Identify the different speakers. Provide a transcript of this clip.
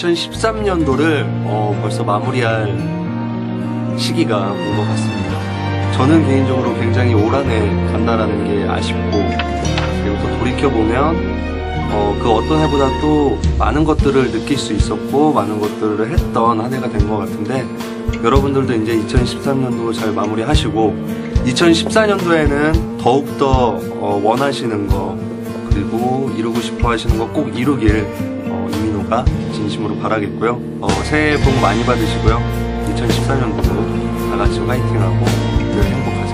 Speaker 1: 2013년도를 어, 벌써 마무리할 시기가 온 것 같습니다. 저는 개인적으로 굉장히 올 한해 간다라는 게 아쉽고 그리고 또 돌이켜보면 어, 그 어떤 해보다 또 많은 것들을 느낄 수 있었고 많은 것들을 했던 한 해가 된 것 같은데 여러분들도 이제 2013년도 잘 마무리하시고 2014년도에는 더욱더 어, 원하시는 거 그리고 이루고 싶어 하시는 거 꼭 이루길 어, 이민호가 진심으로 바라겠고요. 어, 새해 복 많이 받으시고요. 2014년도도 다 같이 화이팅하고 늘 행복하세요.